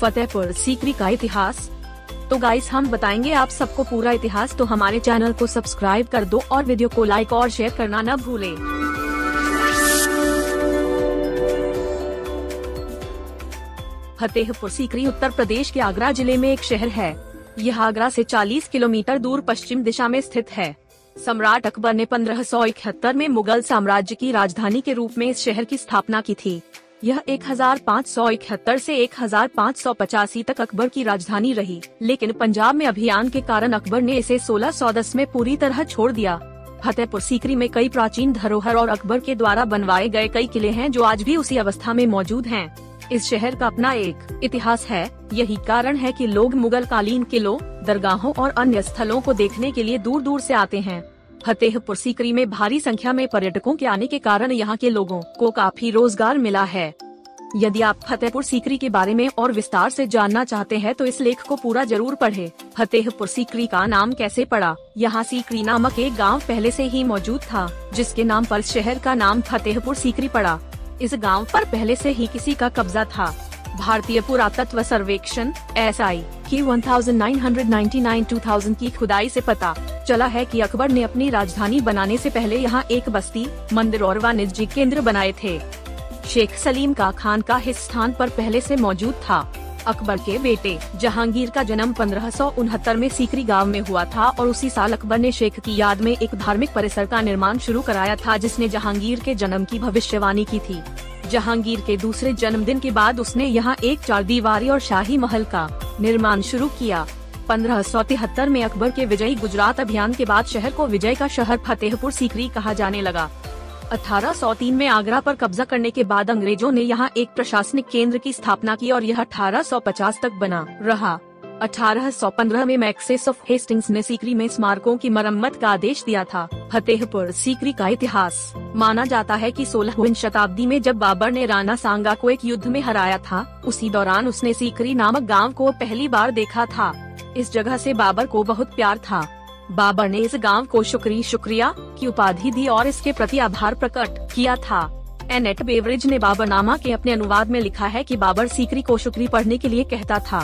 फतेहपुर सीकरी का इतिहास। तो गाइस हम बताएँगे आप सबको पूरा इतिहास तो हमारे चैनल को सब्सक्राइब कर दो और वीडियो को लाइक और शेयर करना न भूलें। फतेहपुर सीकरी उत्तर प्रदेश के आगरा ज़िले में एक शहर है। यह आगरा से 40 किलोमीटर दूर पश्चिम दिशा में स्थित है। सम्राट अकबर ने पंद्रह में मुगल साम्राज्य की राजधानी के रूप में इस शहर की स्थापना की थी। यह एक से एक हज़ार पाँच सौ पचासी तक अकबर की राजधानी रही, लेकिन पंजाब में अभियान के कारण अकबर ने इसे 1610 में पूरी तरह छोड़ दिया फतेहपुर सीकरी में कई प्राचीन धरोहर और अकबर के द्वारा बनवाए गए कई किले हैं जो आज भी उसी अवस्था में मौजूद हैं। इस शहर का अपना एक इतिहास है, यही कारण है कि लोग मुगल कालीन किलों, दरगाहों और अन्य स्थलों को देखने के लिए दूर दूर से आते हैं फतेहपुर सीकरी में भारी संख्या में पर्यटकों के आने के कारण यहाँ के लोगों को काफ़ी रोज़गार मिला है। यदि आप फतेहपुर सीकरी के बारे में और विस्तार से जानना चाहते हैं तो इस लेख को पूरा ज़रूर पढ़ें। फतेहपुर सीकरी का नाम कैसे पड़ा? यहाँ सीकरी नामक एक गाँव पहले से ही मौजूद था, जिसके नाम पर शहर का नाम फतेहपुर सीकरी पड़ा। इस गाँव पर पहले से ही किसी का कब्जा था। भारतीय पुरातत्व सर्वेक्षण एस आई की 1999-2000 की खुदाई से पता चला है कि अकबर ने अपनी राजधानी बनाने से पहले यहाँ एक बस्ती, मंदिर और वाणिज्य केंद्र बनाए थे। शेख सलीम का खान का इस स्थान पर पहले से मौजूद था। अकबर के बेटे, जहांगीर का जन्म पंद्रह में सीकरी गाँव में हुआ था और उसी साल अकबर ने शेख की याद में एक धार्मिक परिसर का निर्माण शुरू कराया था जिसने जहांगीर के जन्म की भविष्यवाणी की थी। जहांगीर के दूसरे जन्मदिन के बाद उसने यहाँ एक चार दीवारी और शाही महल का निर्माण शुरू किया। पंद्रह में अकबर के विजयी गुजरात अभियान के बाद शहर को विजय का शहर फतेहपुर सीकरी कहा जाने लगा। 1803 में आगरा पर कब्जा करने के बाद अंग्रेज़ों ने यहाँ एक प्रशासनिक केंद्र की स्थापना की और यह 1850 तक बना रहा। 1815 में मैक्सेस ऑफ़ हेस्टिंग्स ने सीकरी में स्मारकों की मरम्मत का आदेश दिया था। फतेहपुर सीकरी का इतिहास। माना जाता है कि सोलहवीं शताब्दी में जब बाबर ने राणा सांगा को एक युद्ध में हराया था, उसी दौरान उसने सीकरी नामक गाँव को पहली बार देखा था। इस जगह से बाबर को बहुत प्यार था। बाबर ने इस गाँव को शुक्री शुक्रिया की उपाधि दी और इसके प्रति आभार प्रकट किया था। एनेट बेवरेज ने बाबरनामा के अपने अनुवाद में लिखा है कि बाबर सीकरी को शुक्री पढ़ने के लिए कहता था।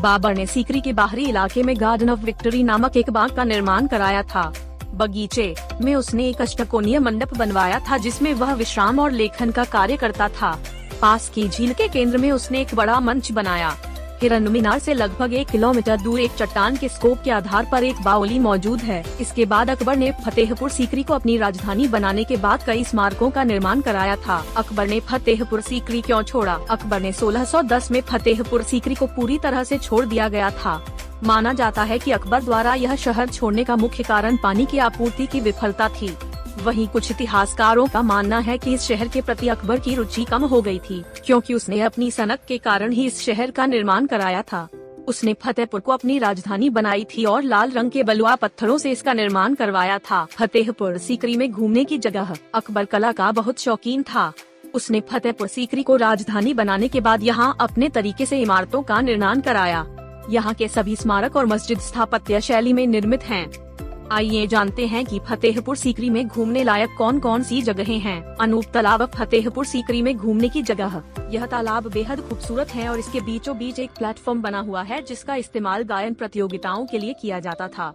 बाबर ने सीकरी के बाहरी इलाके में गार्डन ऑफ़ विक्टोरी नामक एक बाग का निर्माण कराया था। बगीचे में उसने एक अष्टकोणीय मंडप बनवाया था जिसमें वह विश्राम और लेखन का कार्य करता था। पास की झील के केंद्र में उसने एक बड़ा मंच बनाया। हिरन मीनार से लगभग एक किलोमीटर दूर एक चट्टान के स्कोप के आधार पर एक बाउली मौजूद है। इसके बाद अकबर ने फतेहपुर सीकरी को अपनी राजधानी बनाने के बाद कई स्मारकों का निर्माण कराया था। अकबर ने फतेहपुर सीकरी क्यों छोड़ा? अकबर ने 1610 में फतेहपुर सीकरी को पूरी तरह से छोड़ दिया गया था। माना जाता है कि अकबर द्वारा यह शहर छोड़ने का मुख्य कारण पानी की आपूर्ति की विफलता थी। वहीं कुछ इतिहासकारों का मानना है कि इस शहर के प्रति अकबर की रुचि कम हो गई थी, क्योंकि उसने अपनी सनक के कारण ही इस शहर का निर्माण कराया था। उसने फतेहपुर को अपनी राजधानी बनाई थी और लाल रंग के बलुआ पत्थरों से इसका निर्माण करवाया था। फतेहपुर सीकरी में घूमने की जगह अकबर कला का बहुत शौकीन था। उसने फतेहपुर सीकरी को राजधानी बनाने के बाद यहाँ अपने तरीके से इमारतों का निर्माण कराया। यहाँ के सभी स्मारक और मस्जिद स्थापत्य शैली में निर्मित हैं। आइए जानते हैं कि फतेहपुर सीकरी में घूमने लायक कौन कौन सी जगहें हैं। अनूप तालाब फतेहपुर सीकरी में घूमने की जगह। यह तालाब बेहद खूबसूरत है और इसके बीचों बीच एक प्लेटफॉर्म बना हुआ है, जिसका इस्तेमाल गायन प्रतियोगिताओं के लिए किया जाता था।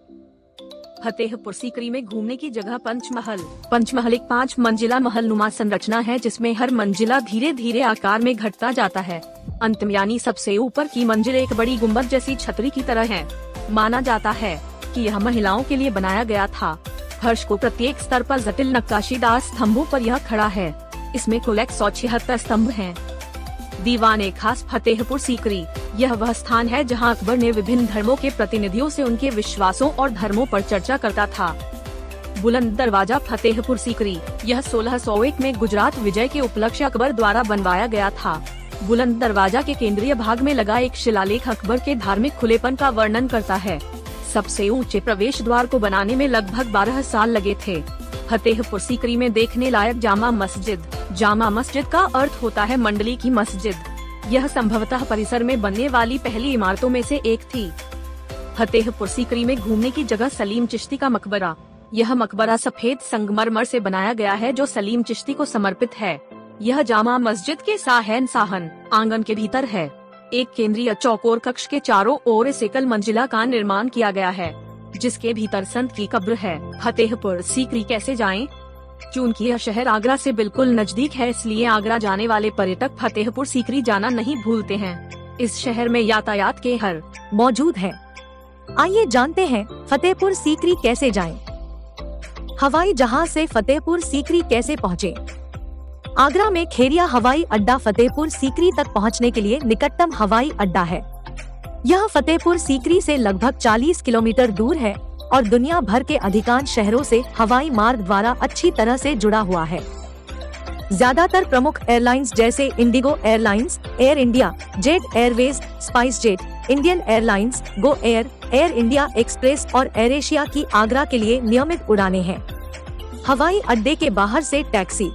फतेहपुर सीकरी में घूमने की जगह पंचमहल। पंचमहल एक पाँच मंजिला महल नुमा संरचना है, जिसमें हर मंजिला धीरे धीरे आकार में घटता जाता है। अंतिम यानी सबसे ऊपर की मंजिल एक बड़ी गुंबद जैसी छतरी की तरह है। माना जाता है। कि यह महिलाओं के लिए बनाया गया था। फर्श को प्रत्येक स्तर पर जटिल नक्काशीदार स्तंभों पर यह खड़ा है। इसमें कुल एक सौ छिहत्तर स्तंभ है। दीवान खास फतेहपुर सीकरी। यह वह स्थान है जहाँ अकबर ने विभिन्न धर्मों के प्रतिनिधियों से उनके विश्वासों और धर्मों पर चर्चा करता था। बुलंद दरवाज़ा फतेहपुर सीकरी। यह 1601 में गुजरात विजय के उपलक्ष्य अकबर द्वारा बनवाया गया था। बुलंद दरवाज़ा के केंद्रीय भाग में लगा एक शिलालेख अकबर के धार्मिक खुलेपन का वर्णन करता है। सबसे ऊँचे प्रवेश द्वार को बनाने में लगभग 12 साल लगे थे। फतेहपुर सीकरी में देखने लायक जामा मस्जिद। जामा मस्जिद का अर्थ होता है मंडली की मस्जिद। यह संभवतः परिसर में बनने वाली पहली इमारतों में से एक थी। फतेहपुर सीकरी में घूमने की जगह सलीम चिश्ती का मकबरा। यह मकबरा सफ़ेद संगमरमर से बनाया गया है जो सलीम चिश्ती को समर्पित है। यह जामा मस्जिद के साहन साहन आँगन के भीतर है। एक केंद्रीय चौकोर कक्ष के चारों ओर एकल मंजिला का निर्माण किया गया है, जिसके भीतर संत की कब्र है फतेहपुर, सीकरी कैसे जाएँ? चूँकि यह शहर आगरा से बिल्कुल नज़दीक है, इसलिए आगरा जाने वाले पर्यटक फतेहपुर, सीकरी जाना नहीं भूलते हैं इस शहर में यातायात के हर मौजूद है आइए जानते हैं, फतेहपुर, सीकरी कैसे जाएँ। हवाई जहाज़ से फतेहपुर, सीकरी कैसे पहुँचे आगरा में खेरिया हवाई अड्डा फतेहपुर सीकरी तक पहुँचने के लिए निकटतम हवाई अड्डा है। यह फतेहपुर सीकरी से लगभग 40 किलोमीटर दूर है और दुनिया भर के अधिकांश शहरों से हवाई मार्ग द्वारा अच्छी तरह से जुड़ा हुआ है। ज़्यादातर प्रमुख एयरलाइंस जैसे IndiGo airlines, Air India, Jet Airways, SpiceJet, Indian Airlines, Go Air Air India Express और एयर एशिया की आगरा के लिए नियमित उड़ाने हैं। हवाई अड्डे के बाहर से टैक्सी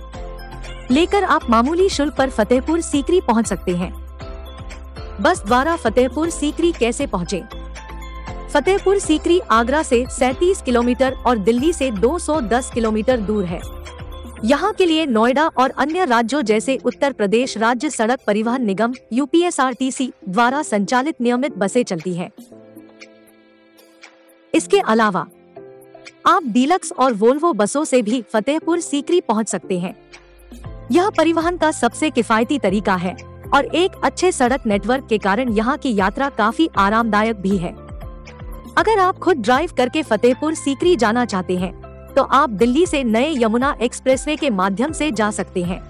लेकर आप मामूली शुल्क पर फतेहपुर सीकरी पहुँच सकते हैं बस द्वारा फतेहपुर सीकरी कैसे पहुँचे? फतेहपुर सीकरी आगरा से 37 किलोमीटर और दिल्ली से 210 किलोमीटर दूर है यहाँ के लिए नोएडा और अन्य राज्यों जैसे उत्तर प्रदेश राज्य सड़क परिवहन निगम यूपीएसआरटीसी द्वारा संचालित नियमित बसें चलती हैं। इसके अलावा, आप डीलक्स और वोल्वो बसों से भी फतेहपुर सीकरी पहुँच सकते हैं यह परिवहन का सबसे किफायती तरीका है, और एक अच्छे सड़क नेटवर्क के कारण यहाँ की यात्रा काफ़ी आरामदायक भी है। अगर आप खुद ड्राइव करके फतेहपुर सीकरी जाना चाहते हैं तो आप दिल्ली से नए यमुना एक्सप्रेसवे के माध्यम से जा सकते हैं।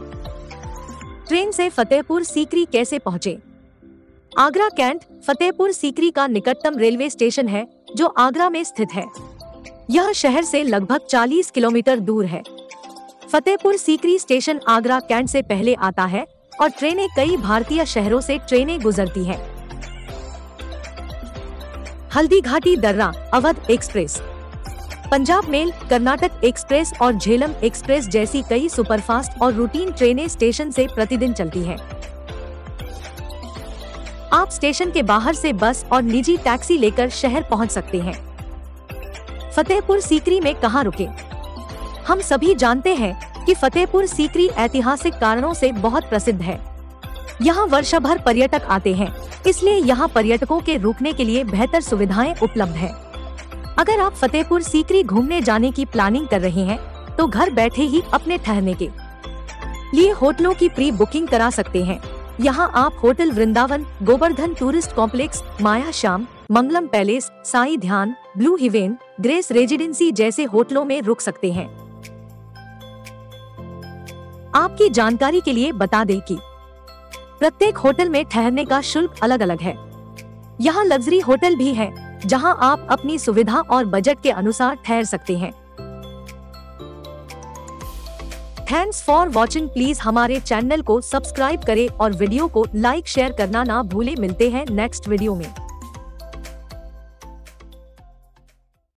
ट्रेन से फतेहपुर सीकरी कैसे पहुँचे? आगरा कैंट, फतेहपुर सीकरी का निकटतम रेलवे स्टेशन है, जो आगरा में स्थित है। यह शहर से लगभग 40 किलोमीटर दूर है। फतेहपुर सीकरी स्टेशन आगरा कैंट से पहले आता है और ट्रेनें कई भारतीय शहरों से ट्रेनें गुजरती हैं। हल्दी घाटी दर्रा Awadh Express Punjab Mail, Karnataka Express और झेलम एक्सप्रेस जैसी कई सुपरफास्ट और रूटीन ट्रेनें स्टेशन से प्रतिदिन चलती हैं। आप स्टेशन के बाहर से बस और निजी टैक्सी लेकर शहर पहुँच सकते हैं फतेहपुर सीकरी में कहाँ रुके हम सभी जानते हैं कि फतेहपुर सीकरी ऐतिहासिक कारणों से बहुत प्रसिद्ध है। यहाँ वर्षा भर पर्यटक आते हैं, इसलिए यहाँ पर्यटकों के रुकने के लिए बेहतर सुविधाएँ उपलब्ध है। अगर आप फतेहपुर सीकरी घूमने जाने की प्लानिंग कर रहे हैं तो घर बैठे ही अपने ठहरने के लिए होटलों की प्री बुकिंग करा सकते हैं। यहाँ आप hotel Vrindavan, Govardhan Tourist Complex, Maya Shyam, Mangalam Palace, Sai Dhyan, Blue Heaven, grace residency जैसे होटलों में रुक सकते हैं। आपकी जानकारी के लिए बता दें कि प्रत्येक होटल में ठहरने का शुल्क अलग अलग है। यहाँ लग्जरी होटल भी है, जहाँ आप अपनी सुविधा और बजट के अनुसार ठहर सकते हैं। थैंक्स फॉर वॉचिंग प्लीज़ हमारे चैनल को सब्सक्राइब करें और वीडियो को लाइक शेयर करना ना भूले। मिलते हैं नेक्स्ट वीडियो में।